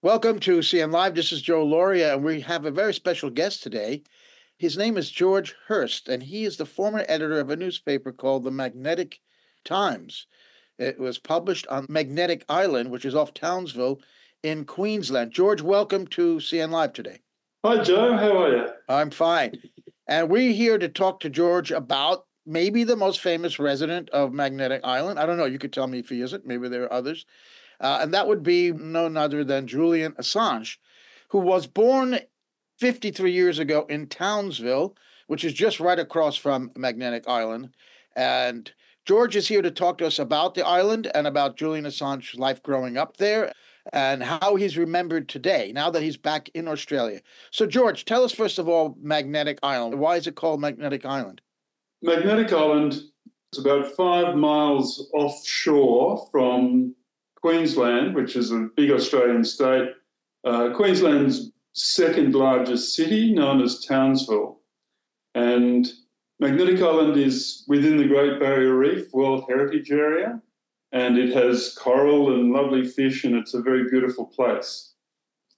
Welcome to CN Live. This is Joe Lauria, and we have a very special guest today. His name is George Hirst, and he is the former editor of a newspaper called the Magnetic Times. It was published on Magnetic Island, which is off Townsville in Queensland. George, welcome to CN Live today. Hi, Joe. How are you? I'm fine. And we're here to talk to George about maybe the most famous resident of Magnetic Island. I don't know. You could tell me if he isn't. Maybe there are others. Uh, and that would be none other than Julian Assange, who was born 53 years ago in Townsville, which is just right across from Magnetic Island. And George is here to talk to us about the island and about Julian Assange's life growing up there and how he's remembered today, now that he's back in Australia. So, George, tell us first of all Magnetic Island. Why is it called Magnetic Island? Magnetic Island is about five miles offshore from Queensland, which is a big Australian state, uh, Queensland's second largest city, known as Townsville. And Magnetic Island is within the Great Barrier Reef World Heritage Area, and it has coral and lovely fish, and it's a very beautiful place.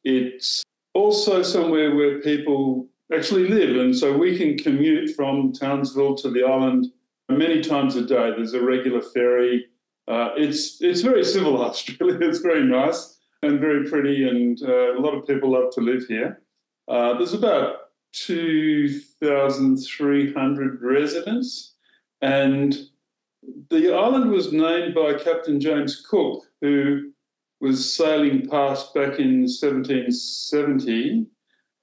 It's also somewhere where people actually live, and so we can commute from Townsville to the island many times a day. There's a regular ferry uh, it's it's very civilized, really. It's very nice and very pretty, and uh, a lot of people love to live here. Uh, there's about 2,300 residents, and the island was named by Captain James Cook, who was sailing past back in 1770,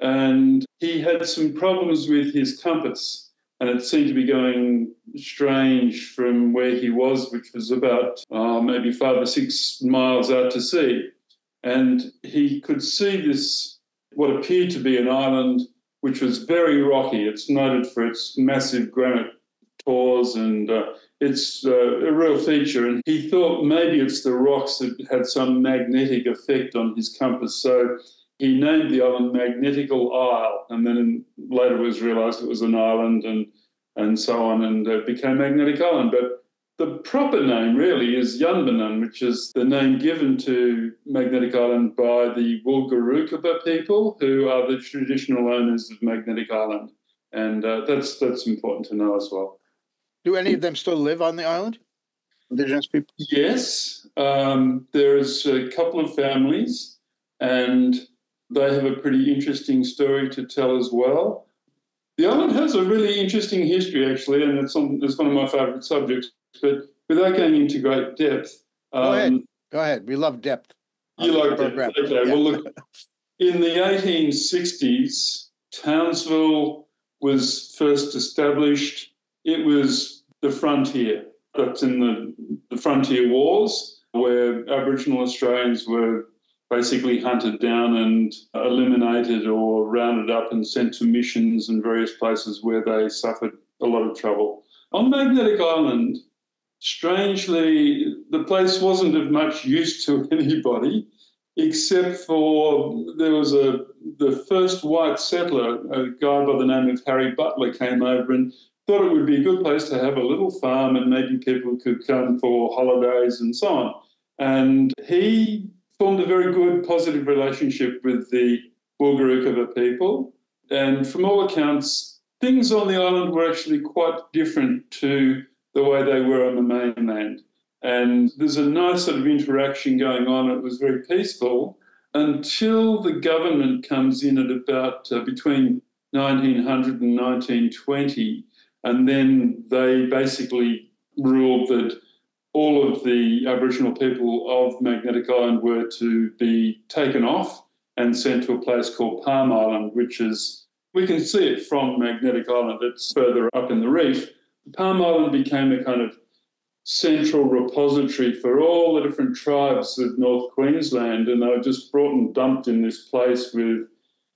and he had some problems with his compass and it seemed to be going strange from where he was, which was about uh, maybe five or six miles out to sea. And he could see this, what appeared to be an island, which was very rocky. It's noted for its massive granite tors and uh, it's uh, a real feature. And he thought maybe it's the rocks that had some magnetic effect on his compass. So he named the island Magnetical Isle, and then later was realised it was an island and and so on, and it became Magnetic Island. But the proper name really is Yunbenun, which is the name given to Magnetic Island by the Wulgurukaba people, who are the traditional owners of Magnetic Island, and uh, that's that's important to know as well. Do any of them still live on the island? Indigenous people? Yes, um, there's a couple of families, and they have a pretty interesting story to tell as well. The island has a really interesting history, actually, and it's, on, it's one of my favourite subjects. But without going into great depth, um, go ahead. Go ahead. We love depth. You like depth? Okay. Yeah. Well, look, in the 1860s, Townsville was first established. It was the frontier. That's in the, the frontier wars, where Aboriginal Australians were basically hunted down and eliminated or rounded up and sent to missions and various places where they suffered a lot of trouble. On Magnetic Island, strangely, the place wasn't of much use to anybody except for there was a the first white settler, a guy by the name of Harry Butler, came over and thought it would be a good place to have a little farm and maybe people could come for holidays and so on. And he formed a very good, positive relationship with the Wulgurukaba people. And from all accounts, things on the island were actually quite different to the way they were on the mainland. And there's a nice sort of interaction going on. It was very peaceful until the government comes in at about uh, between 1900 and 1920. And then they basically ruled that all of the Aboriginal people of Magnetic Island were to be taken off and sent to a place called Palm Island, which is, we can see it from Magnetic Island, it's further up in the reef. Palm Island became a kind of central repository for all the different tribes of North Queensland, and they were just brought and dumped in this place with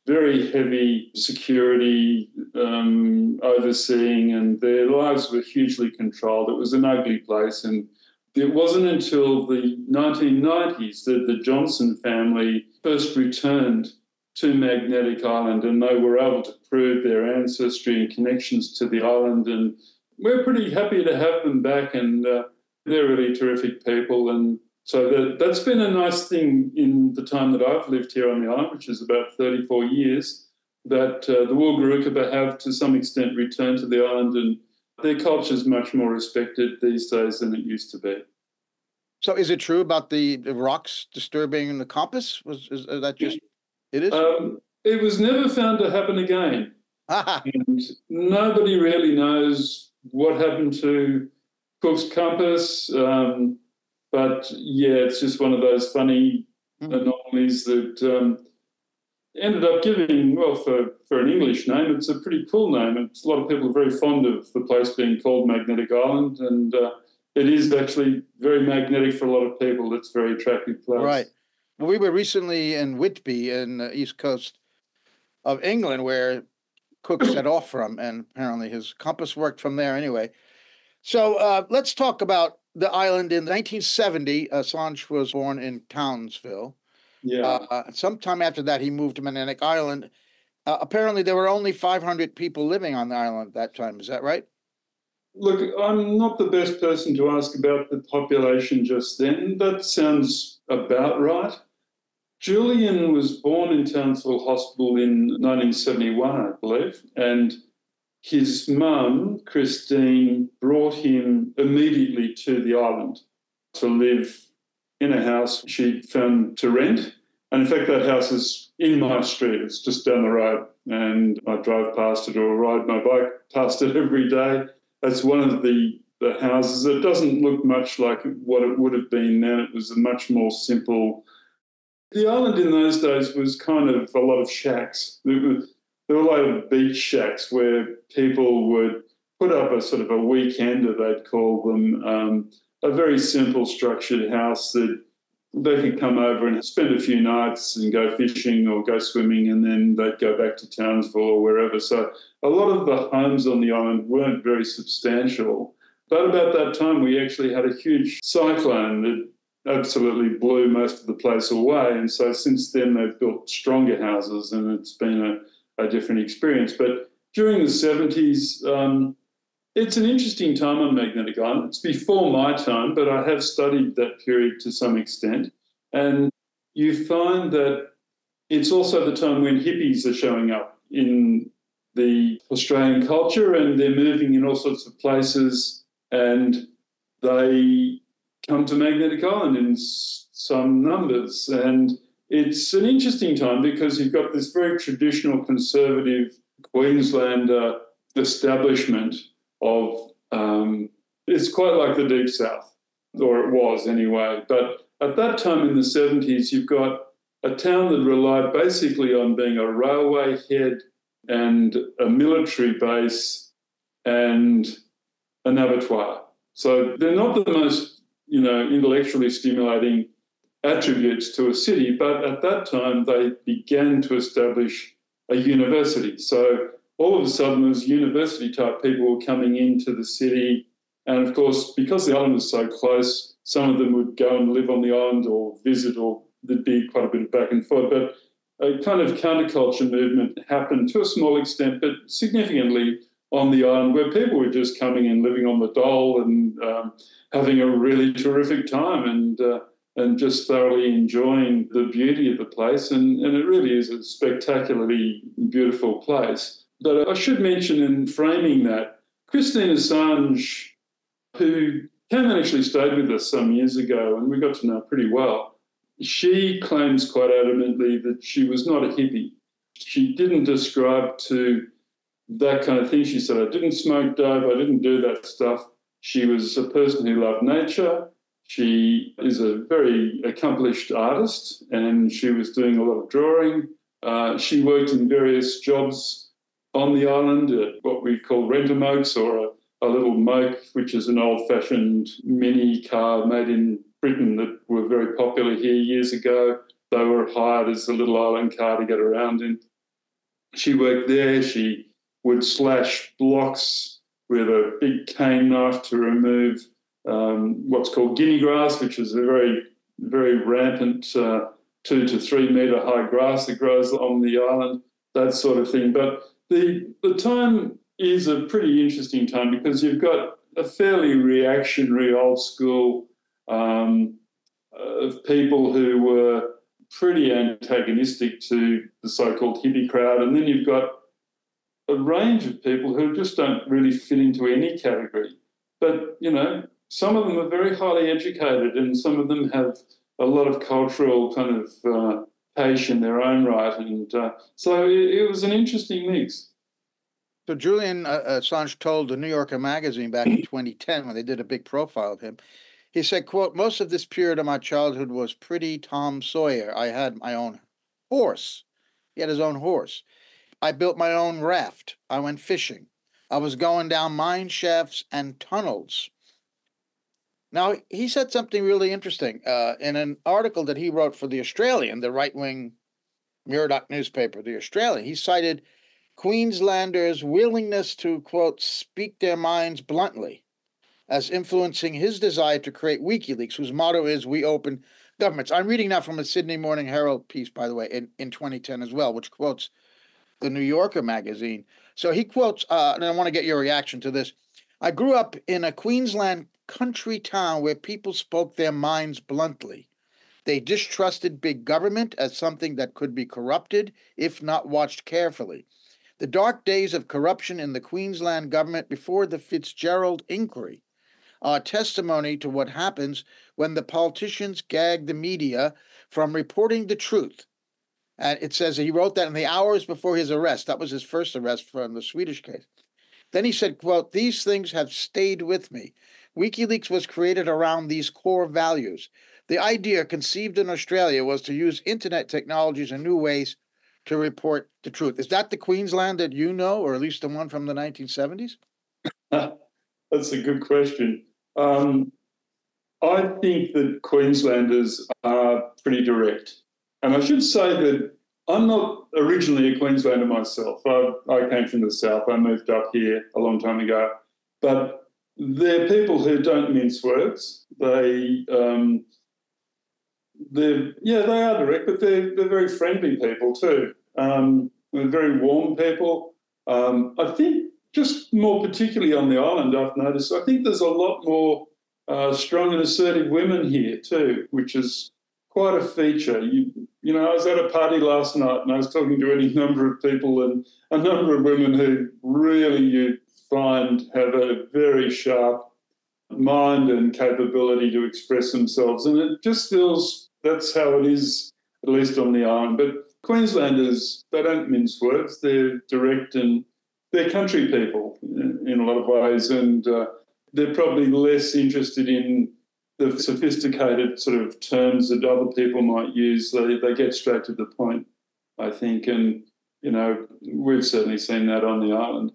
very heavy security um, overseeing, and their lives were hugely controlled. It was an ugly place, and it wasn't until the 1990s that the Johnson family first returned to Magnetic Island and they were able to prove their ancestry and connections to the island. And we're pretty happy to have them back, and uh, they're really terrific people. And So that, that's been a nice thing in the time that I've lived here on the island, which is about 34 years, that uh, the Wulgurukaba have to some extent returned to the island and their culture is much more respected these days than it used to be. So is it true about the, the rocks disturbing the compass? Was is, is that just it is? Um, it was never found to happen again. and nobody really knows what happened to Cook's compass. Um, but yeah, it's just one of those funny mm-hmm. anomalies that um, ended up giving, well, for, for an English name, it's a pretty cool name. It's, a lot of people are very fond of the place being called Magnetic Island. And uh, it is actually very magnetic for a lot of people. It's a very attractive place. Right. We were recently in Whitby in the east coast of England where Cook set off from, and apparently his compass worked from there anyway. So uh, let's talk about the island. In 1970, Assange was born in Townsville. Yeah. Uh, sometime after that, he moved to Magnetic Island. Uh, apparently, there were only 500 people living on the island at that time. Is that right? Look, I'm not the best person to ask about the population just then. That sounds about right. Julian was born in Townsville Hospital in 1971, I believe, and his mum, Christine, brought him immediately to the island to live in a house she found to rent. And in fact, that house is in my street. It's just down the road. And I drive past it or ride my bike past it every day. It's one of the, the houses. It doesn't look much like what it would have been then. It was a much more simple. The island in those days was kind of a lot of shacks. There were, a lot of beach shacks where people would put up a sort of a weekender, they'd call them, um, a very simple structured house that they could come over and spend a few nights and go fishing or go swimming, and then they'd go back to Townsville or wherever. So a lot of the homes on the island weren't very substantial. But about that time, we actually had a huge cyclone that absolutely blew most of the place away. And so since then, they've built stronger houses, and it's been a, a different experience. But during the 70s, um, it's an interesting time on Magnetic Island. It's before my time, but I have studied that period to some extent. And you find that it's also the time when hippies are showing up in the Australian culture and they're moving in all sorts of places and they come to Magnetic Island in some numbers. And it's an interesting time because you've got this very traditional conservative Queenslander establishment of um, it's quite like the deep south, or it was anyway. But at that time in the 70s, you've got a town that relied basically on being a railway head and a military base and an abattoir. So they're not the most, you know, intellectually stimulating attributes to a city, but at that time they began to establish a university. So all of a sudden, those university type people were coming into the city. And of course, because the island was so close, some of them would go and live on the island or visit, or there'd be quite a bit of back and forth. But a kind of counterculture movement happened to a small extent, but significantly on the island, where people were just coming and living on the dole and um, having a really terrific time and uh, and just thoroughly enjoying the beauty of the place. And, and it really is a spectacularly beautiful place. But I should mention in framing that, Christine Assange, who came and actually stayed with us some years ago, and we got to know pretty well, she claims quite adamantly that she was not a hippie. She didn't describe to that kind of thing. She said, I didn't smoke dope, I didn't do that stuff. She was a person who loved nature. She is a very accomplished artist and she was doing a lot of drawing. Uh, she worked in various jobs on the island at what we call rent-a-mokes or a, a little moke, which is an old-fashioned mini car made in Britain that were very popular here years ago. They were hired as a little island car to get around in. She worked there. She would slash blocks with a big cane knife to remove um, what's called guinea grass, which is a very, very rampant uh, two to three metre high grass that grows on the island, that sort of thing. But the, the time is a pretty interesting time because you've got a fairly reactionary old school um, of people who were pretty antagonistic to the so-called hippie crowd, and then you've got a range of people who just don't really fit into any category. But you know, some of them are very highly educated, and some of them have a lot of cultural kind of uh, in their own right, and uh, so it, it, was an interesting mix. So Julian uh, Assange told the New Yorker magazine back in 2010 when they did a big profile of him, he said, "quote Most of this period of my childhood was pretty Tom Sawyer. I had my own horse. He had his own horse. I built my own raft. I went fishing. I was going down mine shafts and tunnels." Now, he said something really interesting uh, in an article that he wrote for The Australian, the right wing Murdoch newspaper, The Australian. He cited Queenslanders' willingness to, quote, speak their minds bluntly as influencing his desire to create WikiLeaks, whose motto is We Open Governments. I'm reading now from a Sydney Morning Herald piece, by the way, in, in 2010 as well, which quotes the New Yorker magazine. So he quotes, uh, and I want to get your reaction to this. I grew up in a Queensland country town where people spoke their minds bluntly. They distrusted big government as something that could be corrupted if not watched carefully. The dark days of corruption in the Queensland government before the Fitzgerald inquiry are testimony to what happens when the politicians gag the media from reporting the truth. And it says he wrote that in the hours before his arrest. That was his first arrest from the Swedish case. Then he said, quote, These things have stayed with me. WikiLeaks was created around these core values. The idea conceived in Australia was to use internet technologies in new ways to report the truth. Is that the Queensland that you know, or at least the one from the 1970s? That's a good question. Um, I think that Queenslanders are pretty direct. And I should say that I'm not originally a Queenslander myself. I, I came from the south. I moved up here a long time ago. But they're people who don't mince words. They, um, they're, yeah, they are direct, but they're, they're very friendly people too. Um, they're very warm people. Um, I think just more particularly on the island, I've noticed, I think there's a lot more uh, strong and assertive women here too, which is quite a feature. You, you know, I was at a party last night and I was talking to any number of people and a number of women who really you find have a very sharp mind and capability to express themselves. And it just feels that's how it is, at least on the island. But Queenslanders, they don't mince words, they're direct and they're country people in, a lot of ways. And uh, they're probably less interested in the sophisticated sort of terms that other people might use. They, they get straight to the point, I think. And, you know, we've certainly seen that on the island.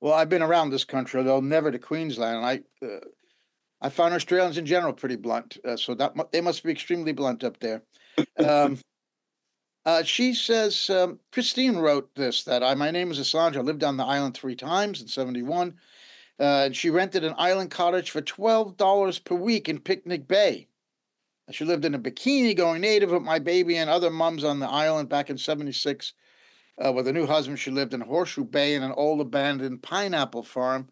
Well, I've been around this country, though never to Queensland. I uh, I found Australians in general pretty blunt, uh, so that they must be extremely blunt up there. Um, uh, she says um, Christine wrote this that I my name is Assange. I lived on the island three times in '71, uh, and she rented an island cottage for twelve dollars per week in Picnic Bay. She lived in a bikini, going native with my baby and other mums on the island back in '76 uh, with a new husband, she lived in Horseshoe Bay in an old abandoned pineapple farm.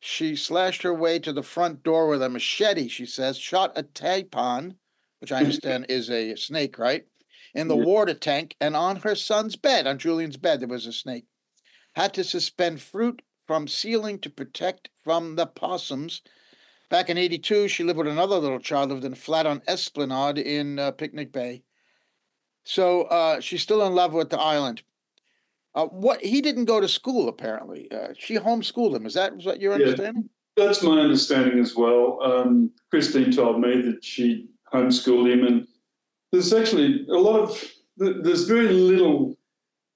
She slashed her way to the front door with a machete, she says, shot a taipan, which I understand is a snake, right? In the water tank and on her son's bed, on Julian's bed, there was a snake. Had to suspend fruit from ceiling to protect from the possums. Back in 82, she lived with another little child, lived in a flat on Esplanade in uh, Picnic Bay. So uh, she's still in love with the island. Uh, what he didn't go to school apparently. Uh, she homeschooled him. Is that what your yeah, understanding? That's my understanding as well. Um, Christine told me that she homeschooled him, and there's actually a lot of there's very little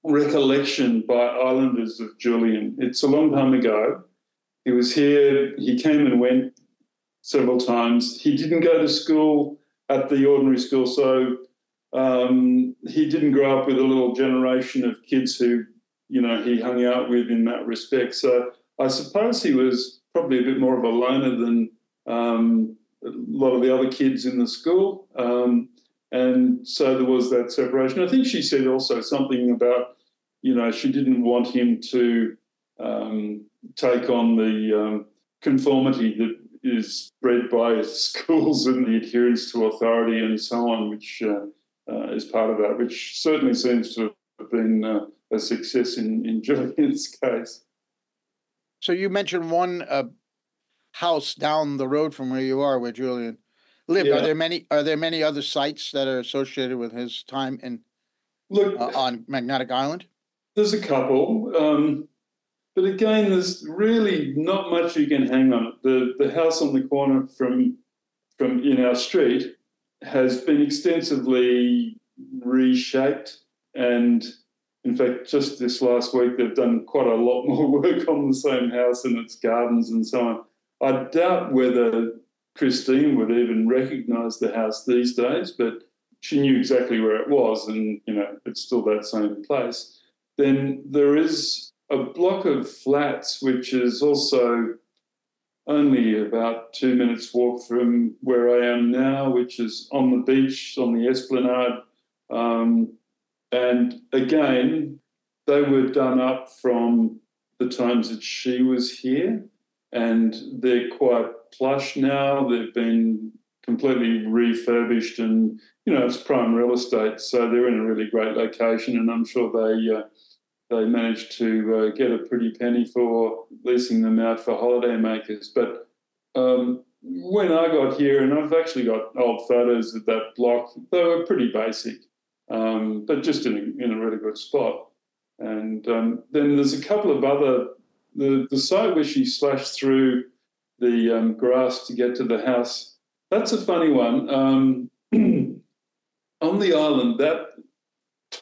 recollection by Islanders of Julian. It's a long time ago. He was here. He came and went several times. He didn't go to school at the ordinary school, so um, he didn't grow up with a little generation of kids who, you know, he hung out with in that respect. So I suppose he was probably a bit more of a loner than um, a lot of the other kids in the school. Um, and so there was that separation. I think she said also something about, you know, she didn't want him to um, take on the um, conformity that is bred by schools and the adherence to authority and so on, which uh, uh, is part of that, which certainly seems to have been uh, a success in, in Julian's case. So you mentioned one uh, house down the road from where you are, where Julian lived. Yeah. Are there many? Are there many other sites that are associated with his time in Look, uh, on Magnetic Island? there's a couple, um, but again, there's really not much you can hang on. The the house on the corner from from in our street has been extensively reshaped, and in fact, just this last week they've done quite a lot more work on the same house and its gardens and so on. I doubt whether Christine would even recognise the house these days, but she knew exactly where it was, and you know it's still that same place. Then there is a block of flats which is also only about two minutes walk from where I am now, which is on the beach on the Esplanade. Um, and again, they were done up from the times that she was here, and they're quite plush now. They've been completely refurbished, and you know it's prime real estate, so they're in a really great location, and I'm sure they. Uh, they managed to uh, get a pretty penny for leasing them out for holiday makers. But um, when I got here, and I've actually got old photos of that block, they were pretty basic, um, but just in a, in a really good spot. And um, then there's a couple of other, the, the site where she slashed through the um, grass to get to the house, that's a funny one. Um, on the island, that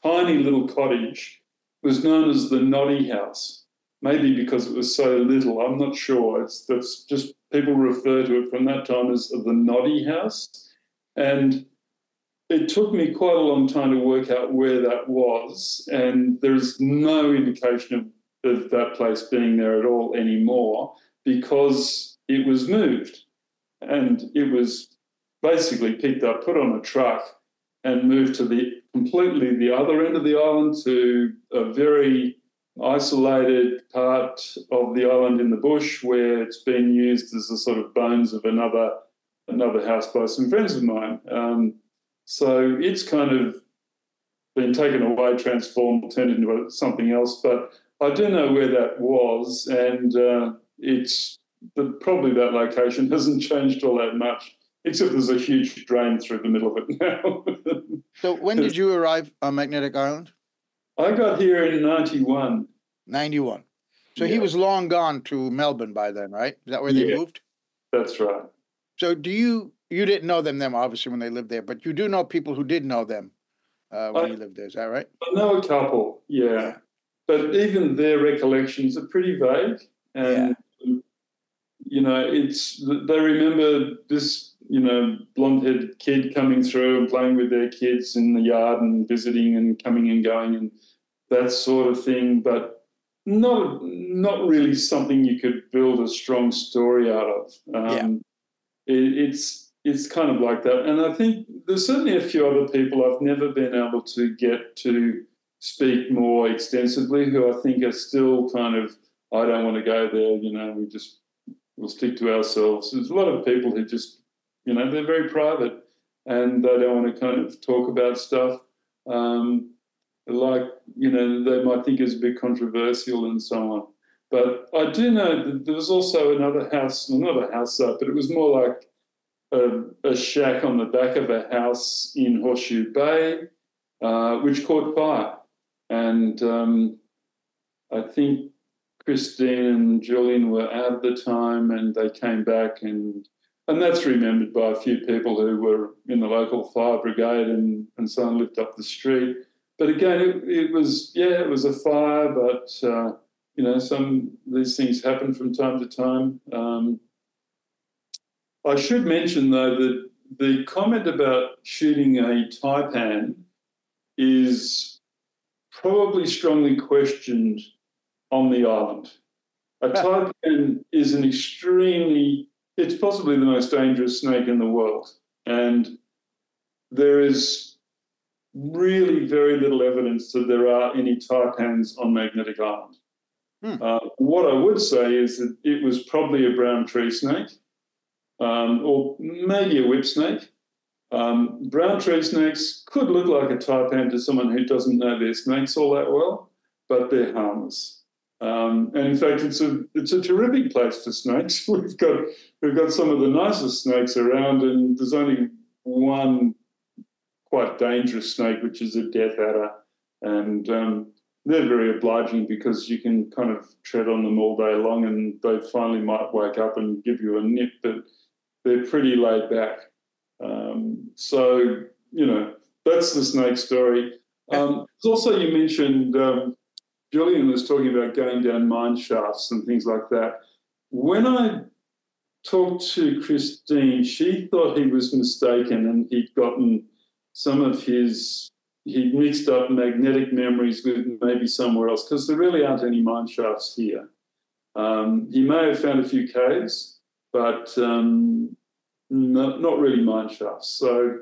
tiny little cottage was known as the Noddy House. Maybe because it was so little, I'm not sure. It's that's just people refer to it from that time as the Noddy House, and it took me quite a long time to work out where that was, and there's no indication of, of that place being there at all anymore because it was moved, and it was basically picked up, put on a truck, and moved to the completely the other end of the island to a very isolated part of the island in the bush where it's been used as the sort of bones of another another house by some friends of mine. Um, so it's kind of been taken away, transformed, turned into something else. But I do know where that was, and uh, it's the, probably that location hasn't changed all that much except there's a huge drain through the middle of it now. So when did you arrive on Magnetic Island? I got here in 91. 91. So he was long gone to Melbourne by then, right? Is that where they Yeah. moved? That's right. So do you, you didn't know them then, obviously, when they lived there, but you do know people who did know them uh, when I- he lived there. Is that right? I know a couple, yeah. But even their recollections are pretty vague. And, you know, it's, they remember this, you know, blonde headed kid coming through and playing with their kids in the yard and visiting and coming and going and that sort of thing. But not, not really something you could build a strong story out of. Um, it, it's, it's kind of like that. And I think there's certainly a few other people I've never been able to get to speak more extensively who I think are still kind of, I don't want to go there, you know, we just, we'll stick to ourselves. There's a lot of people who just, you know, they're very private and they don't want to kind of talk about stuff. Um, like, you know, they might think is a bit controversial and so on. But I do know that there was also another house, well, not a house site, but it was more like a, a shack on the back of a house in Horseshoe Bay, uh, which caught fire. And um, I think Christine and Julian were out at the time, and they came back, and and that's remembered by a few people who were in the local fire brigade and and so on lived up the street. But again, it, it was yeah, it was a fire, but uh, you know, some these things happen from time to time. Um, I should mention though that the comment about shooting a taipan is probably strongly questioned on the island. A taipan is an extremely, it's possibly the most dangerous snake in the world. And there is really very little evidence that there are any taipans on Magnetic Island. Hmm. Uh, what I would say is that it was probably a brown tree snake. Um, or maybe a whip snake. Um, brown tree snakes could look like a taipan to someone who doesn't know their snakes all that well, but they're harmless. Um, and in fact, it's a it's a terrific place for snakes. We've got we've got some of the nicest snakes around, and there's only one quite dangerous snake, which is a death adder, and um, they're very obliging because you can kind of tread on them all day long, and they finally might wake up and give you a nip, but they're pretty laid back. Um, so, you know, that's the snake story. Um, also, you mentioned um, Julian was talking about going down mine shafts and things like that. When I talked to Christine, she thought he was mistaken and he'd gotten some of his, he'd mixed up magnetic memories with maybe somewhere else because there really aren't any mine shafts here. Um, he may have found a few caves, but um, no, not really mine shafts. So,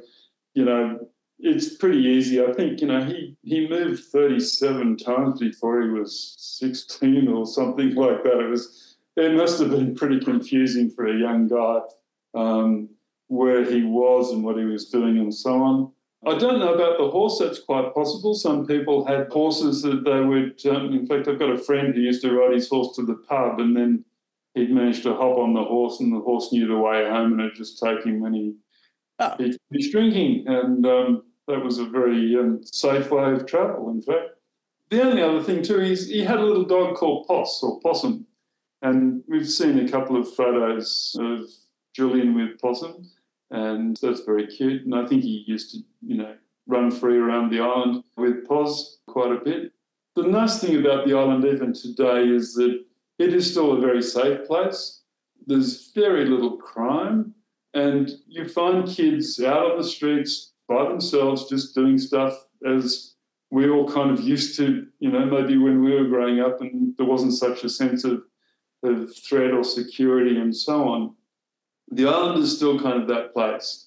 you know, it's pretty easy. I think, you know, he, he moved 37 times before he was 16 or something like that. It was, it must have been pretty confusing for a young guy um, where he was and what he was doing and so on. I don't know about the horse, that's quite possible. Some people had horses that they would, um, in fact, I've got a friend who used to ride his horse to the pub and then he'd managed to hop on the horse, and the horse knew the way home, and it'd just take him when he oh. he'd drinking, and um, that was a very um, safe way of travel. In fact, the only other thing too is he had a little dog called Poss or Possum, and we've seen a couple of photos of Julian with Possum, and that's very cute. And I think he used to, you know, run free around the island with Poss quite a bit. The nice thing about the island even today is that it is still a very safe place. There's very little crime, and you find kids out on the streets by themselves just doing stuff as we all kind of used to, you know, maybe when we were growing up and there wasn't such a sense of, of threat or security and so on. The island is still kind of that place.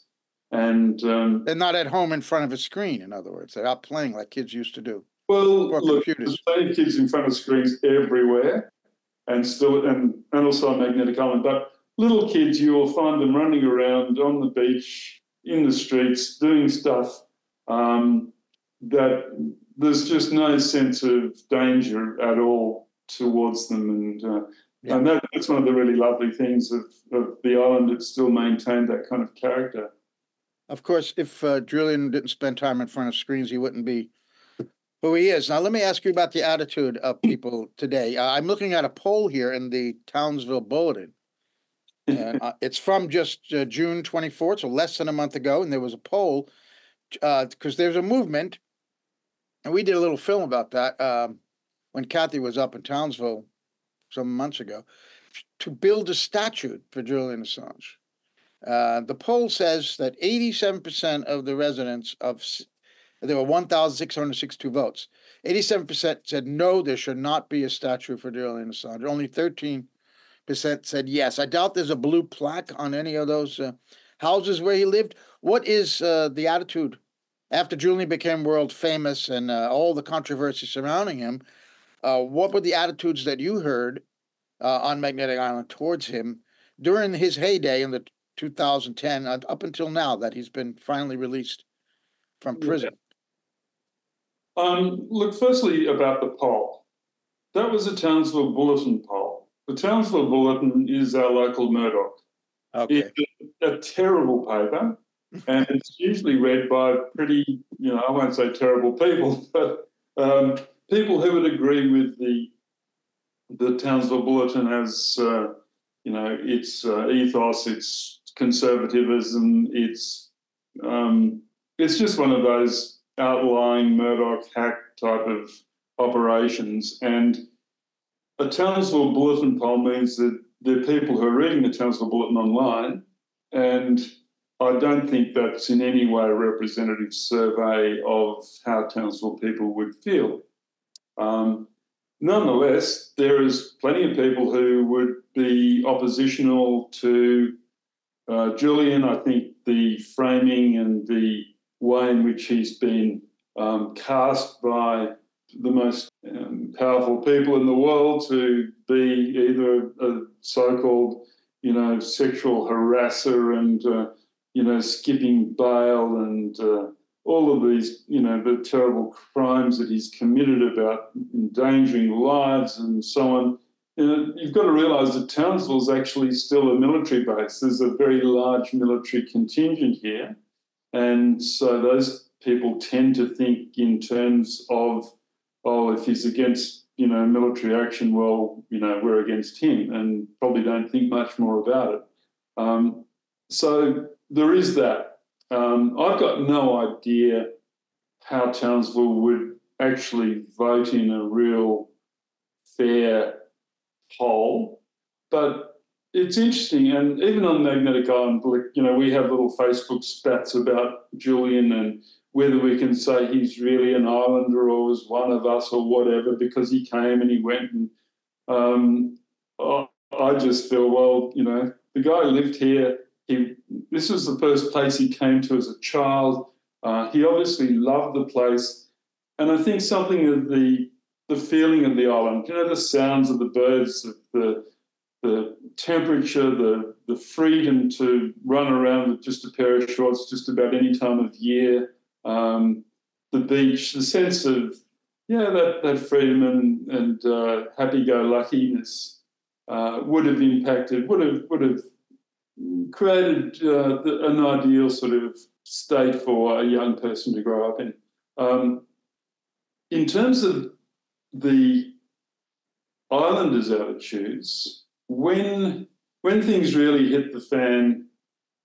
And um, they're not at home in front of a screen, in other words. They're out playing like kids used to do. Well, look, computers. there's plenty of kids in front of screens everywhere and still and, and also Magnetic Island. But little kids, you will find them running around on the beach, in the streets, doing stuff um, that there's just no sense of danger at all towards them. And, uh, yeah. and that, that's one of the really lovely things of, of the island. It's still maintained that kind of character. Of course, if uh, Julian didn't spend time in front of screens, he wouldn't be who he is. Now, let me ask you about the attitude of people today. Uh, I'm looking at a poll here in the Townsville Bulletin. And uh, it's from just uh, June 24th, so less than a month ago. And there was a poll because uh, there's a movement, and we did a little film about that um, when Cathy was up in Townsville some months ago to build a statue for Julian Assange. Uh, the poll says that 87% of the residents of there were 1,662 votes. 87% said no, there should not be a statue for Julian Assange. Only 13% said yes. I doubt there's a blue plaque on any of those uh, houses where he lived. What is uh, the attitude after Julian became world famous and uh, all the controversy surrounding him? Uh, what were the attitudes that you heard uh, on Magnetic Island towards him during his heyday in the 2010 uh, up until now that he's been finally released from prison? Um, look, firstly, about the poll. That was a Townsville Bulletin poll. The Townsville Bulletin is our local Murdoch. Okay. It's a, a terrible paper, and it's usually read by pretty, you know, I won't say terrible people, but um, people who would agree with the the Townsville Bulletin as, uh, you know, its uh, ethos, its conservatism, its um, it's just one of those outlying Murdoch hack type of operations. And a Townsville Bulletin poll means that there are people who are reading the Townsville Bulletin online, and I don't think that's in any way a representative survey of how Townsville people would feel. Um, nonetheless, there is plenty of people who would be oppositional to uh, Julian. I think the framing and the way in which he's been um, cast by the most um, powerful people in the world to be either a, a so called you know, sexual harasser and, uh, you know, skipping bail and uh, all of these, you know, the terrible crimes that he's committed about endangering lives and so on. You you've got to realise that Townsville is actually still a military base. There's a very large military contingent here. And so those people tend to think in terms of, oh, if he's against, you know, military action, well, you know, we're against him and probably don't think much more about it. Um, so there is that. Um, I've got no idea how Townsville would actually vote in a real fair poll, but it's interesting. And even on Magnetic Island, you know, we have little Facebook spats about Julian and whether we can say he's really an islander or was one of us or whatever because he came and he went and um, I just feel well, you know, the guy lived here he, this was the first place he came to as a child. Uh, he obviously loved the place, and I think something of the the feeling of the island, you know, the sounds of the birds, the the temperature, the the freedom to run around with just a pair of shorts just about any time of year, um, the beach, the sense of yeah that that freedom and and uh, happy-go-luckiness uh, would have impacted, would have would have created uh, the, an ideal sort of state for a young person to grow up in. Um, in terms of the Islanders' attitudes, when when things really hit the fan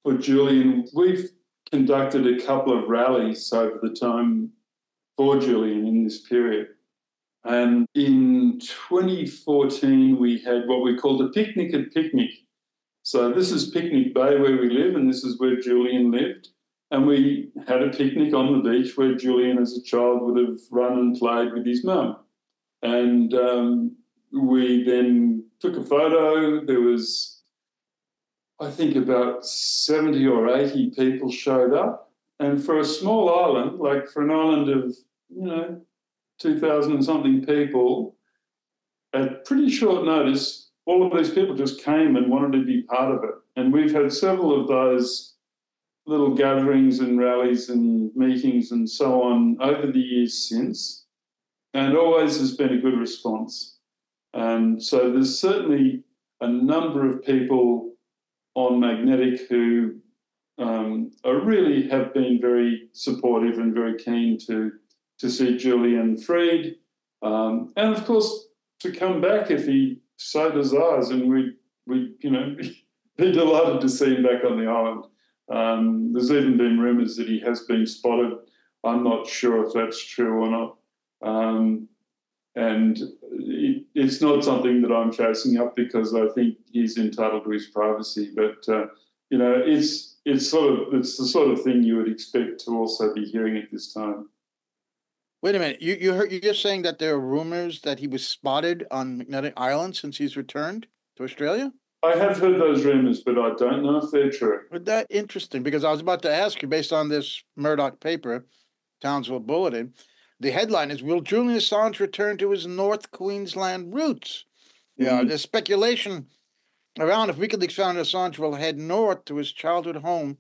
for Julian, we've conducted a couple of rallies over the time for Julian in this period. And in 2014, we had what we called a picnic at Picnic, so this is Picnic Bay where we live, and this is where Julian lived. And we had a picnic on the beach where Julian, as a child, would have run and played with his mum. And um, we then took a photo. There was, I think, about 70 or 80 people showed up. And for a small island, like for an island of, you know, 2,000 and something people, at pretty short notice, all of these people just came and wanted to be part of it. And we've had several of those little gatherings and rallies and meetings and so on over the years since. And always has been a good response. And so there's certainly a number of people on Magnetic who um, are really have been very supportive and very keen to to see Julian freed, um, and of course to come back if he so desires, and we we you know be delighted to see him back on the island. Um, there's even been rumours that he has been spotted. I'm not sure if that's true or not. Um, and it, it's not something that I'm chasing up because I think he's entitled to his privacy. But uh, you know, it's it's sort of it's the sort of thing you would expect to also be hearing at this time. Wait a minute. You you heard you're just saying that there are rumors that he was spotted on Magnetic Island since he's returned to Australia? I have heard those rumors, but I don't know if they're true. But that interesting because I was about to ask you based on this Murdoch paper, Townsville Bulletin. The headline is Will Julian Assange return to his North Queensland roots? Yeah, mm-hmm. there's speculation around if WikiLeaks found Assange will head north to his childhood home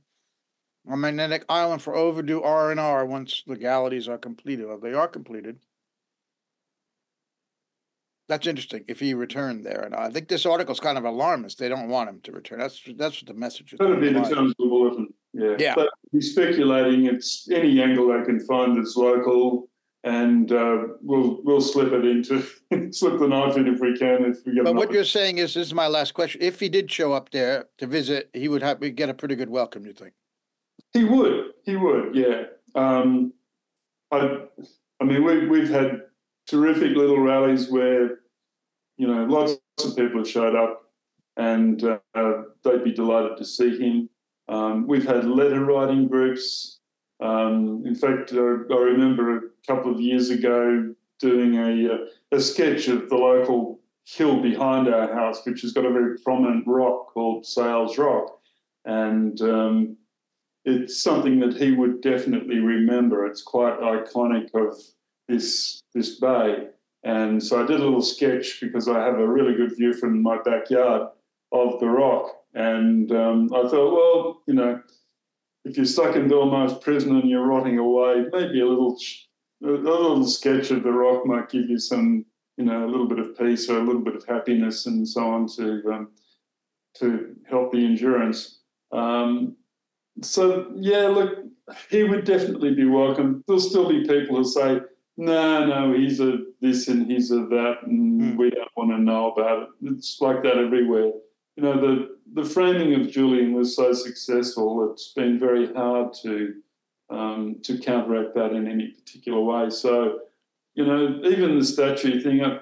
on Magnetic Island for overdue R and R once legalities are completed. Well, they are completed. That's interesting. If he returned there, and I think this article is kind of alarmist. They don't want him to return. That's that's what the message is. That'd be the terms of the bulletin. Yeah. Yeah. But he's speculating. It's any angle they can find that's local, and uh, we'll we'll slip it into slip the knife in if we can. If we get. But what you're saying is, this is my last question. If he did show up there to visit, he would have get a pretty good welcome. You think? He would. He would. Yeah. Um, I. I mean, we we've had terrific little rallies where, you know, lots of people have showed up, and uh, they'd be delighted to see him. Um, we've had letter writing groups. Um, in fact, I, I, remember a couple of years ago doing a, a sketch of the local hill behind our house, which has got a very prominent rock called Sales Rock. And um, it's something that he would definitely remember. It's quite iconic of this this bay. And so I did a little sketch because I have a really good view from my backyard of the rock. And um, I thought, well, you know, if you're stuck in Belmarsh prison and you're rotting away, maybe a little a little sketch of the rock might give you some, you know, a little bit of peace or a little bit of happiness and so on to um, to help the endurance. Um, so yeah, look, he would definitely be welcome. There'll still be people who say, no, no, he's a this and he's a that, and mm. we don't want to know about it. It's like that everywhere. You know, the the framing of Julian was so successful. It's been very hard to um, to counteract that in any particular way. So, you know, even the statue thing, I,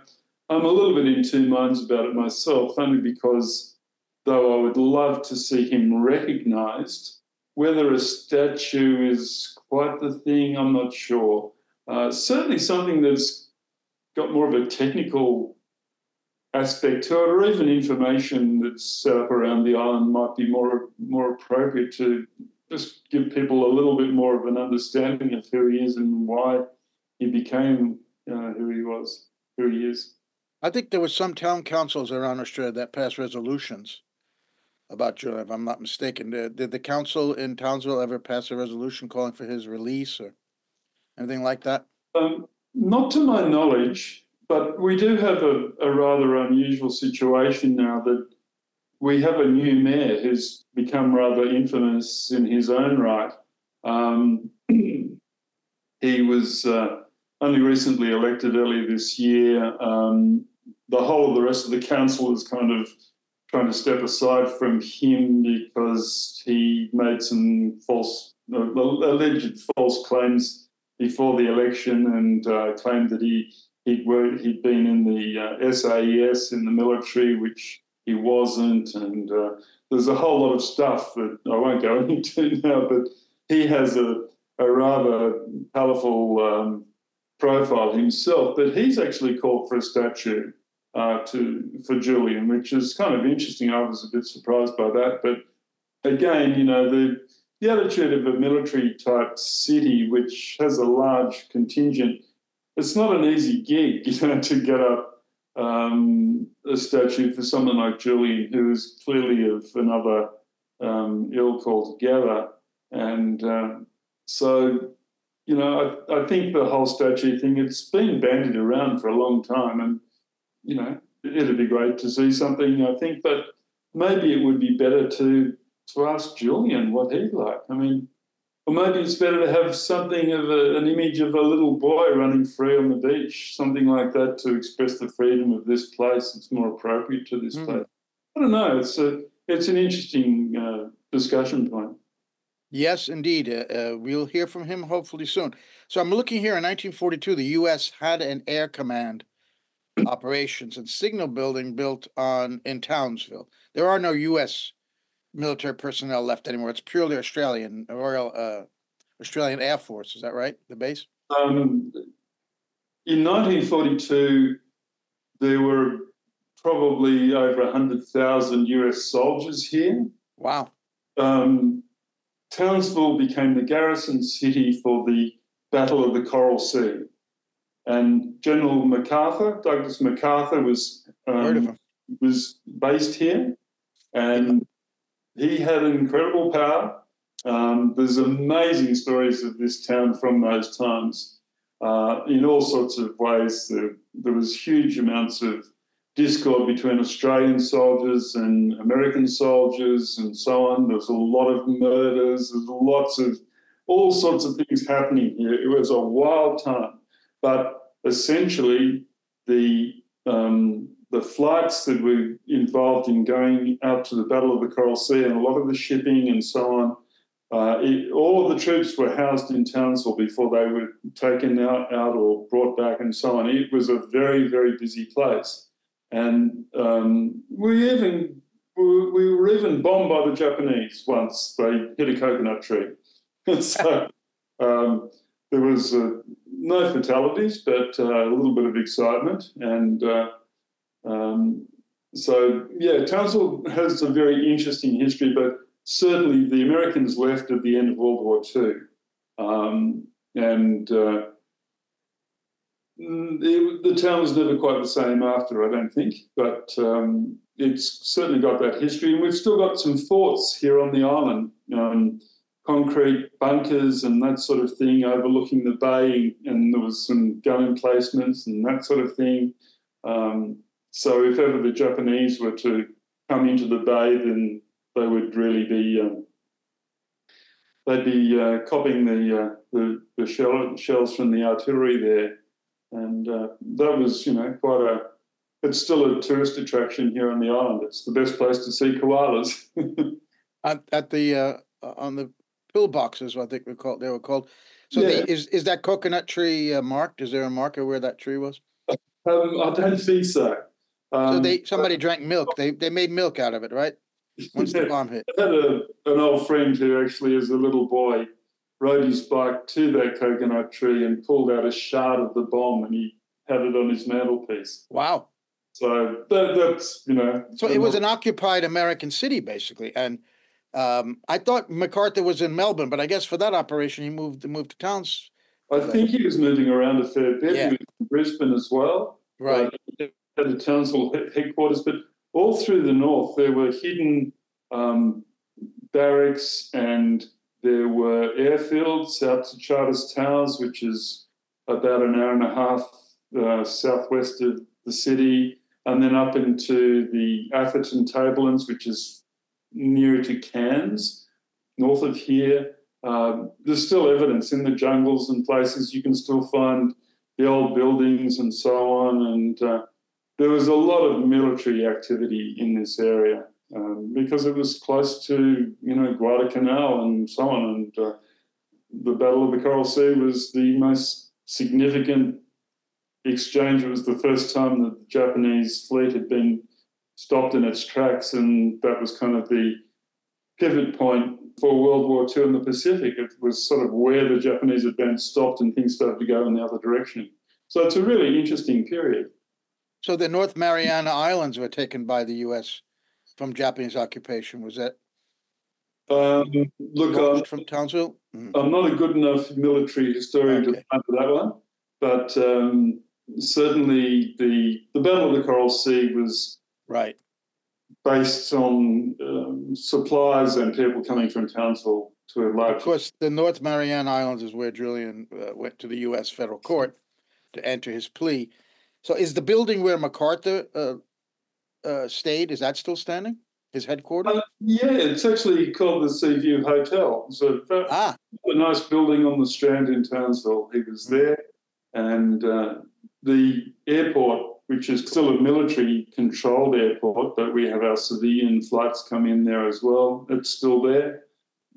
I'm a little bit in two minds about it myself, only because though I would love to see him recognised, whether a statue is quite the thing, I'm not sure. Uh, certainly something that's got more of a technical aspect to it, or even information that's set up around the island might be more more appropriate to just give people a little bit more of an understanding of who he is and why he became uh, who he was, who he is. I think there were some town councils around Australia that passed resolutions about Julian, if I'm not mistaken. Did, did the council in Townsville ever pass a resolution calling for his release or anything like that? Um, not to my knowledge, but we do have a, a rather unusual situation now that we have a new mayor who's become rather infamous in his own right. Um, he was uh, only recently elected earlier this year. Um, the whole of the rest of the council is kind of trying to step aside from him because he made some false, uh, alleged false claims before the election and uh, claimed that he he'd, worked, he'd been in the uh, SAS in the military, which he wasn't, and uh, there's a whole lot of stuff that I won't go into now. But he has a, a rather colourful um, profile himself. But he's actually called for a statue uh, to for Julian, which is kind of interesting. I was a bit surprised by that, but again, you know the the attitude of a military type city, which has a large contingent, it's not an easy gig, you know, to get up um, a statue for someone like Julian, who is clearly of another um, ilk altogether. And um, so, you know, I, I, think the whole statue thing, it's been bandied around for a long time. And, you know, it'd be great to see something, I think, but maybe it would be better to to ask Julian what he'd like. I mean, or maybe it's better to have something of a, an image of a little boy running free on the beach, something like that to express the freedom of this place. It's more appropriate to this mm. place. I don't know. It's a it's an interesting uh, discussion point. Yes, indeed. Uh, uh, we'll hear from him hopefully soon. So I'm looking here in 1942, the U.S. had an air command operations and signal building built on in Townsville. There are no U.S military personnel left anymore. It's purely Australian Royal uh, Australian Air Force. Is that right? The base. Um, in 1942, there were probably over 100,000 US soldiers here. Wow. Um, Townsville became the garrison city for the Battle of the Coral Sea. And General MacArthur, Douglas MacArthur, was um, was based here, and he had incredible power. Um, there's amazing stories of this town from those times uh, in all sorts of ways. There, was huge amounts of discord between Australian soldiers and American soldiers and so on. There was a lot of murders. There's lots of all sorts of things happening here. It was a wild time, but essentially the um, the flights that were involved in going out to the Battle of the Coral Sea and a lot of the shipping and so on, uh, it, all of the troops were housed in Townsville before they were taken out, out or brought back and so on. It was a very, very busy place. And um, we even we, we were even bombed by the Japanese once. They hit a coconut tree. so um, there was uh, no fatalities, but uh, a little bit of excitement. And uh, um, so, yeah, Townsville has a very interesting history, but certainly the Americans left at the end of World War II. Um, and uh, it, the town was never quite the same after, I don't think. But um, it's certainly got that history, and we've still got some forts here on the island, um, concrete bunkers and that sort of thing overlooking the bay, and there was some gun emplacements and that sort of thing. Um, so if ever the Japanese were to come into the bay, then they would really be um, they'd be uh, copying the, uh, the, the shell, shells from the artillery there, and uh, that was you know quite a. It's still a tourist attraction here on the island. It's the best place to see koalas. at, at the uh, on the pillboxes, I think we called they were called. So yeah. the, is is that coconut tree uh, marked? Is there a marker where that tree was? Um, I don't think so. Um, so they somebody drank milk. They they made milk out of it, right? Once the bomb hit. I had a, an old friend who actually, as a little boy, rode his bike to that coconut tree and pulled out a shard of the bomb and he had it on his mantelpiece. Wow. So that, that's, you know. So it was an occupied American city, basically. And um, I thought MacArthur was in Melbourne, but I guess for that operation, he moved moved to towns. I think he was moving around a fair bit. Yeah. He was in Brisbane as well. Right. Uh, at the Townsville headquarters, but all through the north, there were hidden um, barracks and there were airfields out to Charters Towers, which is about an hour and a half uh, southwest of the city, and then up into the Atherton Tablelands, which is nearer to Cairns, north of here. Um, there's still evidence in the jungles and places you can still find the old buildings and so on. And uh, there was a lot of military activity in this area um, because it was close to, you know, Guadalcanal and so on. And uh, the Battle of the Coral Sea was the most significant exchange. It was the first time that the Japanese fleet had been stopped in its tracks, and that was kind of the pivot point for World War II in the Pacific. It was sort of where the Japanese advance stopped and things started to go in the other direction. So it's a really interesting period. So the North Mariana Islands were taken by the U.S. from Japanese occupation. Was that? Um, look, I'm, from Townsville. Mm. I'm not a good enough military historian okay. to answer that one, but um, certainly the the Battle of the Coral Sea was right based on um, supplies and people coming from Townsville to a large. Of course, the North Mariana Islands is where Julian uh, went to the U.S. federal court to enter his plea. So is the building where MacArthur uh, uh, stayed, is that still standing? His headquarters? Uh, yeah, it's actually called the Seaview Hotel. So ah. a nice building on the Strand in Townsville. He was hmm. there. And uh, the airport, which is still a military controlled airport, but we have our civilian flights come in there as well. It's still there.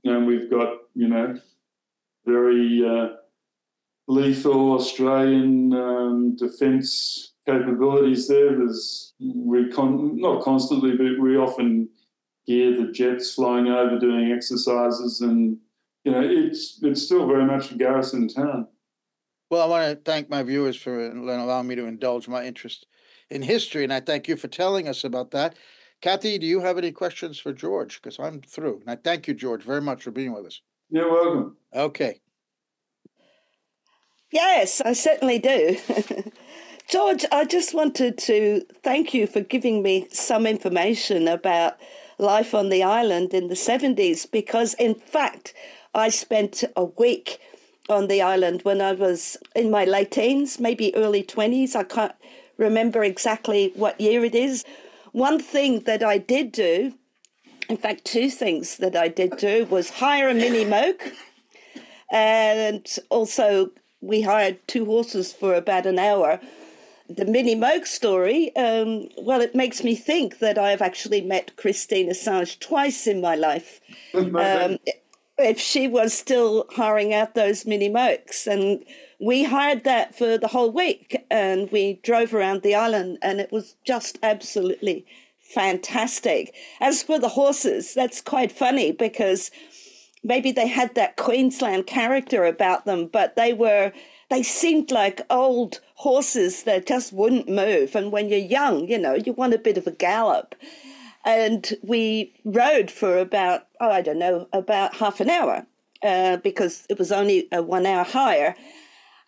And we've got, you know, very uh, lethal Australian um, defence capabilities there. There's we con- not constantly, but we often hear the jets flying over doing exercises, and you know it's it's still very much a garrison town. Well, I want to thank my viewers for allowing me to indulge my interest in history, and I thank you for telling us about that. Cathy, do you have any questions for George? Because I'm through. And I thank you, George, very much for being with us. You're welcome. Okay. Yes, I certainly do. George, I just wanted to thank you for giving me some information about life on the island in the 70s because, in fact, I spent a week on the island when I was in my late teens, maybe early 20s. I can't remember exactly what year it is. One thing that I did do, in fact, two things that I did do was hire a mini moke and also we hired two horses for about an hour. The Mini Moke story, um, well, it makes me think that I have actually met Christine Assange twice in my life. Um, if she was still hiring out those Mini Mokes. And we hired that for the whole week and we drove around the island and it was just absolutely fantastic. As for the horses, that's quite funny because maybe they had that Queensland character about them, but they were they seemed like old horses that just wouldn't move. And when you're young, you know, you want a bit of a gallop. And we rode for about, oh, I don't know, about half an hour uh, because it was only a one hour hire.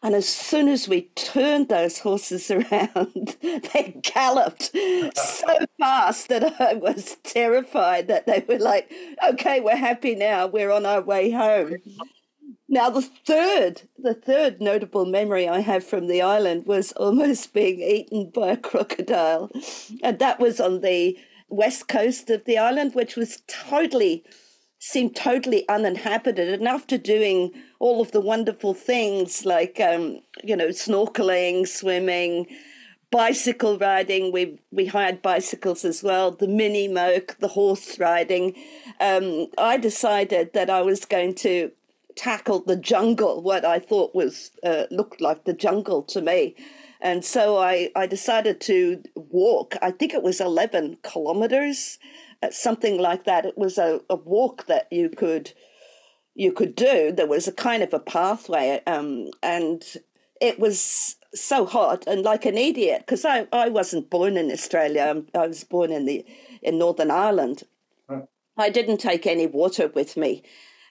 And as soon as we turned those horses around, they galloped so fast that I was terrified that they were like, okay, we're happy now, we're on our way home. Now, the third, the third notable memory I have from the island was almost being eaten by a crocodile. And that was on the west coast of the island, which was totally seemed totally uninhabited. And after doing all of the wonderful things like, um, you know, snorkeling, swimming, bicycle riding, we we hired bicycles as well, the mini moke, the horse riding. Um, I decided that I was going to tackle the jungle, what I thought was uh, looked like the jungle to me. And so I, I decided to walk, I think it was 11 kilometers something like that. It was a, a walk that you could you could do. There was a kind of a pathway, um, and it was so hot and like an idiot because I, I wasn't born in Australia. I was born in the in Northern Ireland. I didn't take any water with me,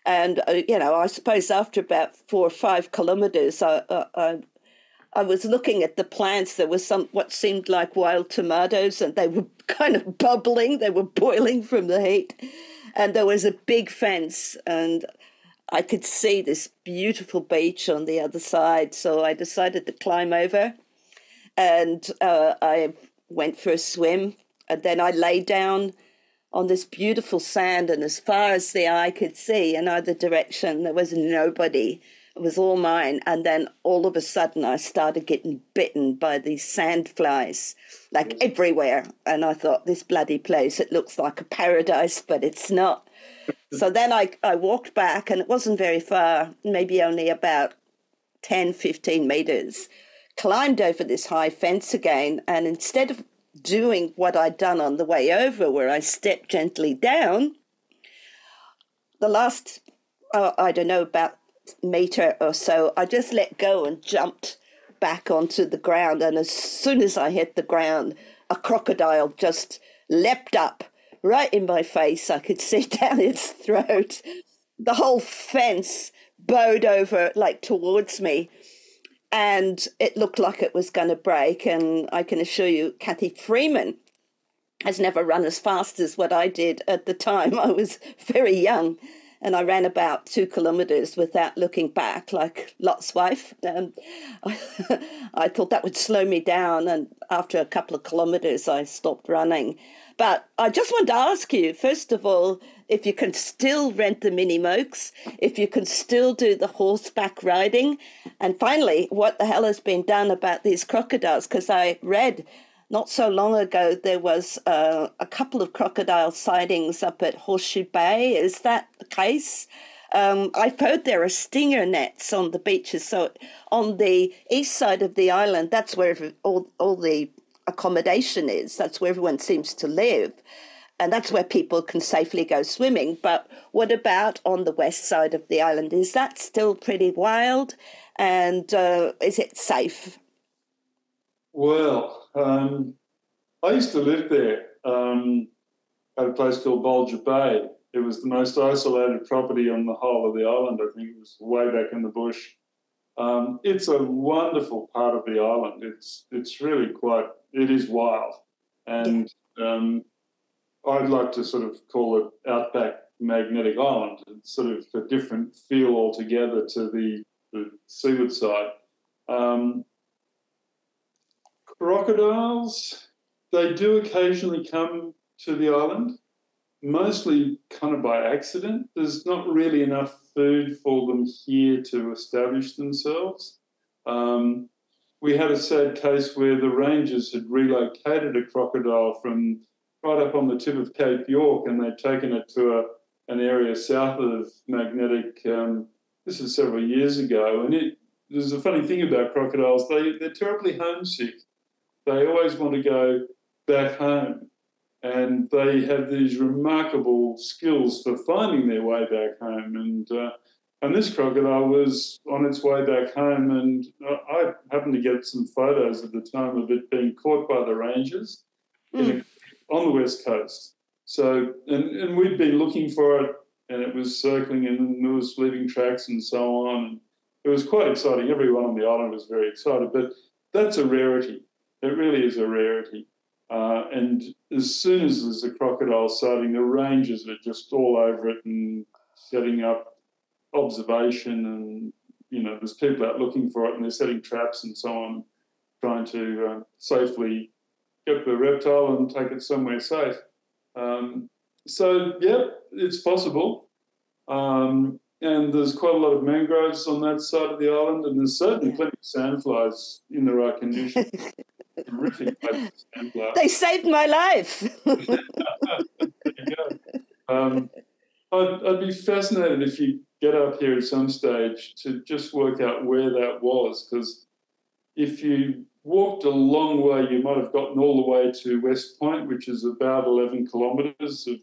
and uh, you know I suppose after about four or five kilometers, I, I I was looking at the plants. There was some what seemed like wild tomatoes, and they were kind of bubbling. They were boiling from the heat, and there was a big fence, and I could see this beautiful beach on the other side. So I decided to climb over, and uh, I went for a swim, and then I lay down on this beautiful sand, and as far as the eye could see, in either direction, there was nobody it was all mine. And then all of a sudden, I started getting bitten by these sand flies, like mm. everywhere. And I thought, this bloody place, it looks like a paradise, but it's not. so then I, I walked back, and it wasn't very far, maybe only about 10, 15 meters, climbed over this high fence again. And instead of doing what I'd done on the way over, where I stepped gently down, the last, uh, I don't know, about meter or so, I just let go and jumped back onto the ground. And as soon as I hit the ground, a crocodile just leapt up right in my face. I could see down its throat. The whole fence bowed over like towards me. And it looked like it was going to break. And I can assure you, Cathy Freeman has never run as fast as what I did at the time. I was very young and I ran about two kilometres without looking back, like Lot's wife. And I, I thought that would slow me down. And after a couple of kilometres, I stopped running. But I just want to ask you, first of all, if you can still rent the mini mokes, if you can still do the horseback riding, and finally, what the hell has been done about these crocodiles? Because I read not so long ago, there was uh, a couple of crocodile sightings up at Horseshoe Bay. Is that the case? Um, I've heard there are stinger nets on the beaches. So on the east side of the island, that's where all, all the accommodation is. That's where everyone seems to live. And that's where people can safely go swimming. But what about on the west side of the island? Is that still pretty wild? And uh, is it safe? Well, um, I used to live there um, at a place called Bolger Bay. It was the most isolated property on the whole of the island. I think it was way back in the bush. Um, it's a wonderful part of the island. It's it's really quite. It is wild, and um, I'd like to sort of call it outback magnetic island. It's sort of a different feel altogether to the, the seaward side. Um, crocodiles, they do occasionally come to the island, mostly kind of by accident. There's not really enough food for them here to establish themselves. Um, we had a sad case where the rangers had relocated a crocodile from right up on the tip of Cape York and they'd taken it to a, an area south of Magnetic. Um, this is several years ago. And it, there's a funny thing about crocodiles, they, they're terribly homesick they always want to go back home. And they have these remarkable skills for finding their way back home. And uh, and this crocodile was on its way back home, and I happened to get some photos at the time of it being caught by the rangers mm. a, on the west coast. So, and, and we'd been looking for it, and it was circling and was leaving tracks and so on. it was quite exciting. Everyone on the island was very excited, but that's a rarity. It really is a rarity. Uh, and as soon as there's a crocodile sighting, the rangers are just all over it and setting up observation and you know there's people out looking for it and they're setting traps and so on trying to uh, safely get the reptile and take it somewhere safe. Um, so yeah it's possible. Um, and there's quite a lot of mangroves on that side of the island and there's certainly plenty of sandflies in the right condition they saved my life um, I'd, I'd be fascinated if you get up here at some stage to just work out where that was. Because if you walked a long way, you might have gotten all the way to West Point, which is about 11 kilometres of,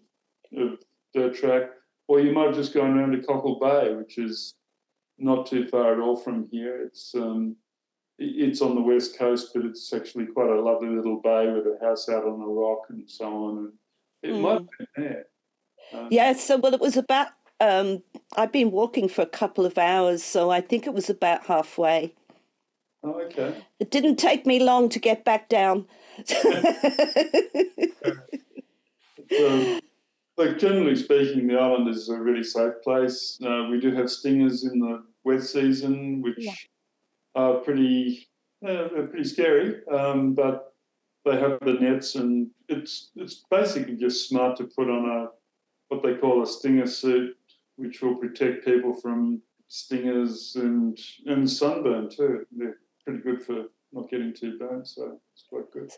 of dirt track, or you might have just gone around to Cockle Bay, which is not too far at all from here. It's um, it's on the west coast, but it's actually quite a lovely little bay with a house out on a rock and so on. And it mm. might have been there. Um, yeah, so well, it was about um, I've been walking for a couple of hours, so I think it was about halfway. Oh, okay. It didn't take me long to get back down. um, like generally speaking, the island is a really safe place. Uh, we do have stingers in the wet season, which yeah. Are pretty uh, pretty scary, um, but they have the nets, and it's it's basically just smart to put on a what they call a stinger suit which will protect people from stingers and and sunburn too. They're pretty good for not getting too burned, so it's quite good.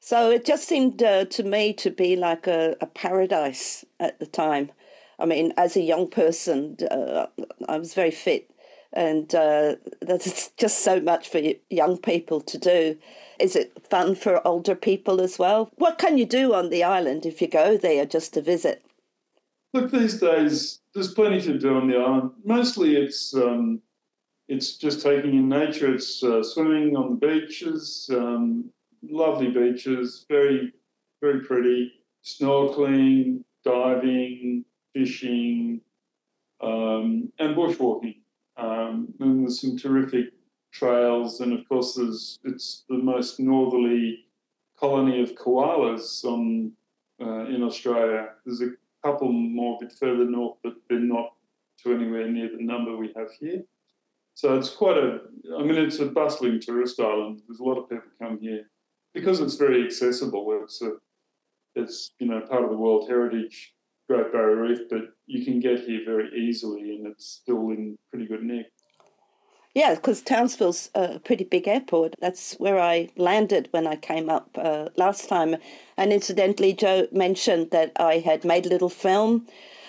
So it just seemed uh, to me to be like a, a, paradise at the time. I mean, as a young person, uh, I was very fit, and uh, there's just so much for young people to do. Is it fun for older people as well? What can you do on the island if you go there just to visit? Look, these days there's plenty to do on the island. Mostly it's um, it's just taking in nature. It's uh, swimming on the beaches, um, lovely beaches, very very pretty. Snorkeling, diving, fishing, um, and bushwalking. Um, and there's some terrific trails, and of course, there's it's the most northerly colony of koalas on uh, in Australia. There's a couple more a bit further north, but they're not to anywhere near the number we have here. So it's quite a, I mean, it's a bustling tourist island. There's a lot of people come here because it's very accessible. It's a, it's you know part of the World Heritage Great Barrier Reef, but you can get here very easily, and it's still in pretty good nick. Yeah, because Townsville's a pretty big airport. That's where I landed when I came up uh, last time. And incidentally, Joe mentioned that I had made a little film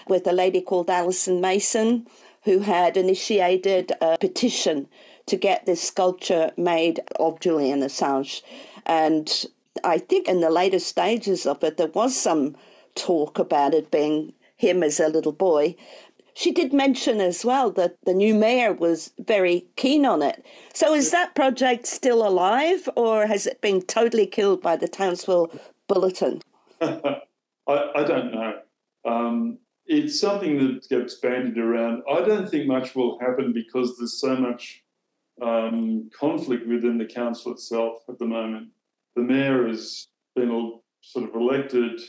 with a lady called Alison Mason, who had initiated a petition to get this sculpture made of Julian Assange. And I think in the later stages of it, there was some talk about it being him as a little boy. She did mention as well that the new mayor was very keen on it. So is that project still alive or has it been totally killed by the Townsville Bulletin? I, I, don't know. Um, it's something that gets bandied around. I don't think much will happen because there's so much um, conflict within the council itself at the moment. The mayor has been sort of elected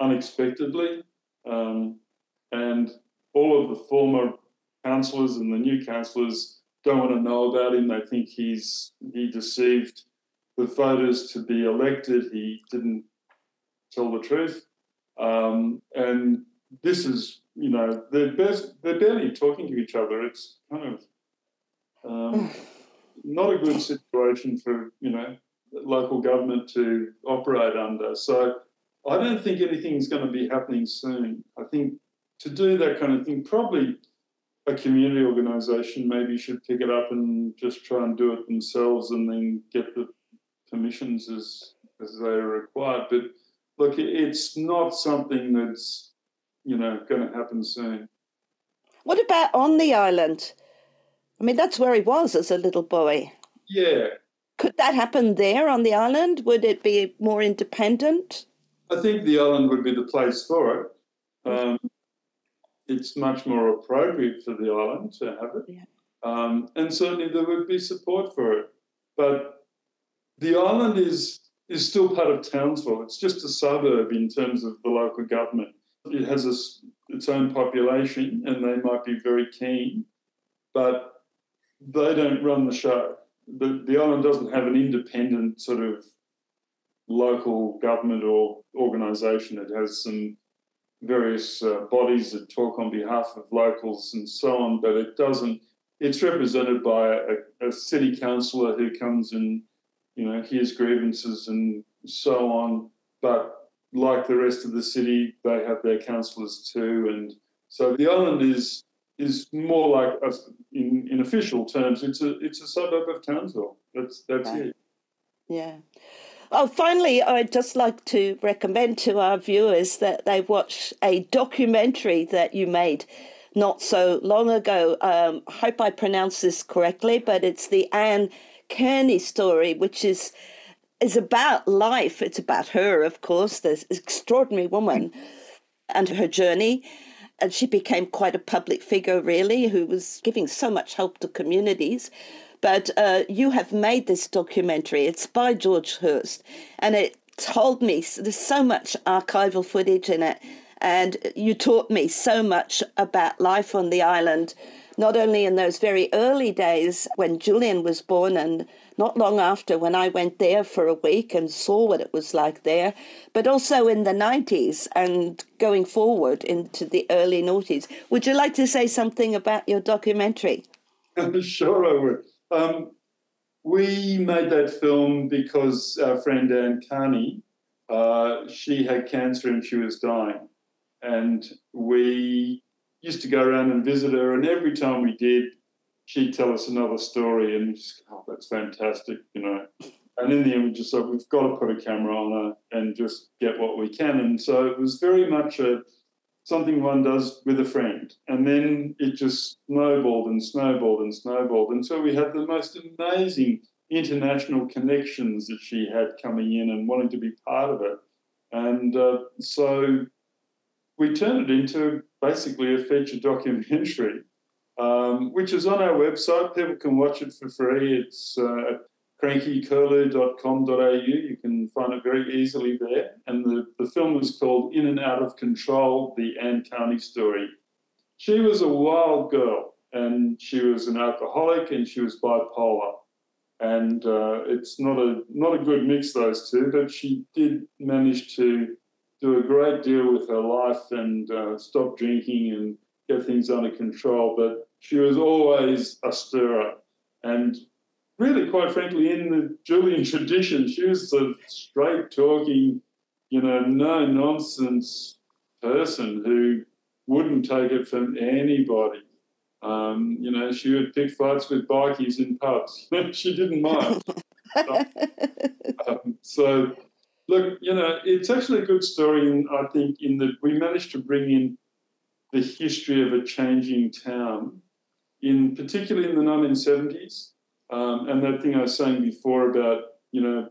unexpectedly, um, and all of the former councillors and the new councillors don't want to know about him. They think he's he deceived the voters to be elected. He didn't tell the truth, um, and this is you know they're best they're barely talking to each other. It's kind of um, not a good situation for you know local government to operate under. So I don't think anything's going to be happening soon. I think to do that kind of thing, probably a community organisation maybe should pick it up and just try and do it themselves and then get the permissions as as they are required. But look, it's not something that's you know going to happen soon. What about on the island? I mean, that's where he was as a little boy. Yeah. Could that happen there on the island? Would it be more independent? I think the island would be the place for it. Um, it's much more appropriate for the island to have it. Yeah. Um, and certainly there would be support for it. But the island is is still part of Townsville. It's just a suburb in terms of the local government. It has a, its own population, and they might be very keen, but they don't run the show. The, the island doesn't have an independent sort of local government or organisation. It has some various uh, bodies that talk on behalf of locals and so on, but it doesn't. It's represented by a, a city councillor who comes and you know hears grievances and so on. But like the rest of the city, they have their councillors too, and so the island is is more like a, in in official terms, it's a it's a suburb of Townsville. That's that's right. it. Yeah. Oh, finally, I'd just like to recommend to our viewers that they watch a documentary that you made not so long ago. Um, I hope I pronounce this correctly, but it's the Anne Kearney story, which is is about life. It's about her, of course, this extraordinary woman and her journey. And she became quite a public figure, really, who was giving so much help to communities. But uh, you have made this documentary. It's by George Hirst, and it told me there's so much archival footage in it, and you taught me so much about life on the island, not only in those very early days when Julian was born, and not long after when I went there for a week and saw what it was like there, but also in the 90s and going forward into the early noughties. Would you like to say something about your documentary? sure, I would. Um, we made that film because our friend Anne Kearney, uh, she had cancer and she was dying. And we used to go around and visit her, and every time we did, she'd tell us another story, and just, oh, that's fantastic, you know. And in the end, we just thought we've got to put a camera on her and just get what we can. And so it was very much a something one does with a friend. And then it just snowballed and snowballed and snowballed And so we had the most amazing international connections that she had coming in and wanting to be part of it. And uh, so we turned it into basically a feature documentary, um, which is on our website. People can watch it for free. It's uh, crankycurlew.com.au. You can find it very easily there. And the, the film is called In and Out of Control The Anne Kearney Story. She was a wild girl and she was an alcoholic and she was bipolar. And uh, it's not a not a good mix those two, but she did manage to do a great deal with her life and uh, stop drinking and get things under control. But she was always a stirrer, and really, quite frankly, in the Julian tradition, she was a straight talking, you know, no nonsense person who wouldn't take it from anybody. Um, you know, she would pick fights with bikies in pubs. she didn't mind. um, so, look, you know, it's actually a good story. And I think in that we managed to bring in the history of a changing town, in particularly in the 1970s. Um, and that thing I was saying before about, you know,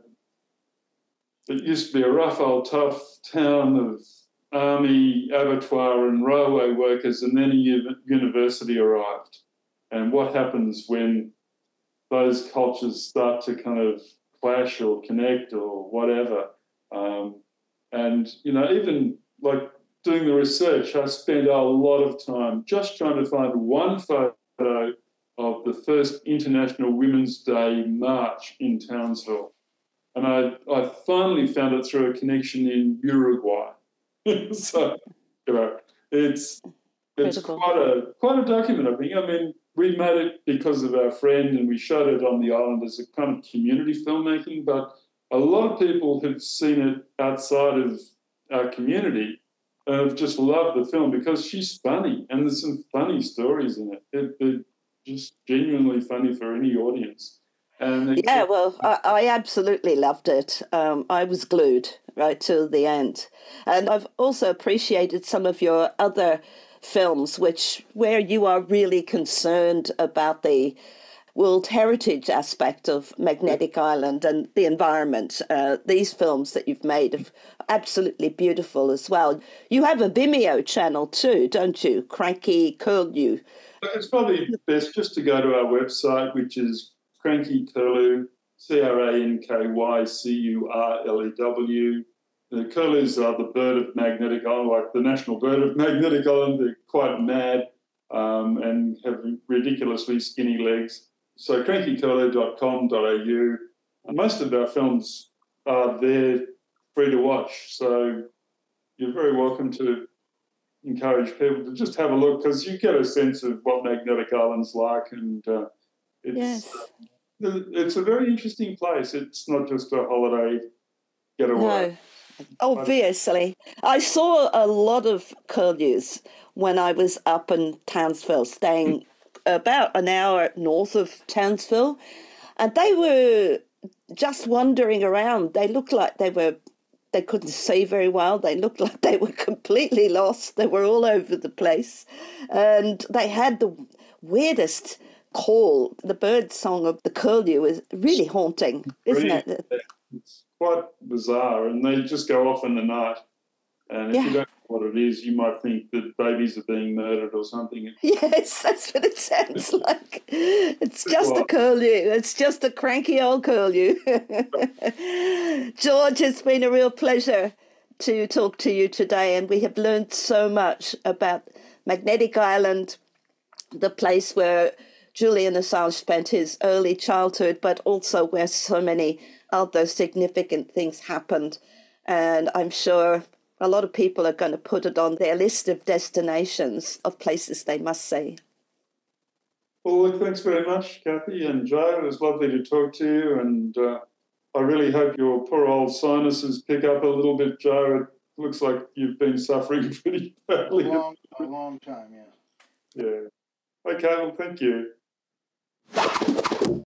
it used to be a rough old tough town of army, abattoir, and railway workers, and then a university arrived. And what happens when those cultures start to kind of clash or connect or whatever? Um, and, you know, even like doing the research, I spent a lot of time just trying to find one photo of the first International Women's Day march in Townsville. And I, I finally found it through a connection in Uruguay. so, you know, it's it's quite a quite a document, I think. I mean, we made it because of our friend and we showed it on the island as a kind of community filmmaking, but a lot of people have seen it outside of our community and have just loved the film because she's funny and there's some funny stories in it. it, it just genuinely funny for any audience. And yeah, well, I, I absolutely loved it. Um, I was glued right till the end, and I've also appreciated some of your other films, which where you are really concerned about the World Heritage aspect of Magnetic Island and the environment. Uh, these films that you've made are absolutely beautiful as well. You have a Vimeo channel too, don't you? Cranky Curlew. It's probably best just to go to our website, which is Cranky Curlew, C R A N K Y C U R L E W. The curlews are the bird of magnetic island, like the national bird of magnetic island. They're quite mad um, and have ridiculously skinny legs. So crankycurlew.com.au. Most of our films are there free to watch. So you're very welcome to encourage people to just have a look because you get a sense of what Magnetic Island's like, and uh, it's yes. uh, it's a very interesting place. It's not just a holiday getaway. No, obviously, I saw a lot of curlews when I was up in Townsville, staying about an hour north of Townsville, and they were just wandering around. They looked like they were they couldn't see very well. They looked like they were completely lost. They were all over the place. And they had the weirdest call. The bird song of the curlew is really haunting, isn't really, it? It's quite bizarre. And they just go off in the night. And if yeah. you don't what it is, you might think that babies are being murdered or something. Yes, that's what it sounds like. It's just well, a curlew. It's just a cranky old curlew. George, it's been a real pleasure to talk to you today, and we have learned so much about Magnetic Island, the place where Julian Assange spent his early childhood, but also where so many other significant things happened. And I'm sure a lot of people are going to put it on their list of destinations of places they must see. Well, look, thanks very much, Cathy and Joe. It was lovely to talk to you, and uh, I really hope your poor old sinuses pick up a little bit, Joe. It looks like you've been suffering pretty badly. A long, a long time, yeah. Yeah. Okay, well, thank you.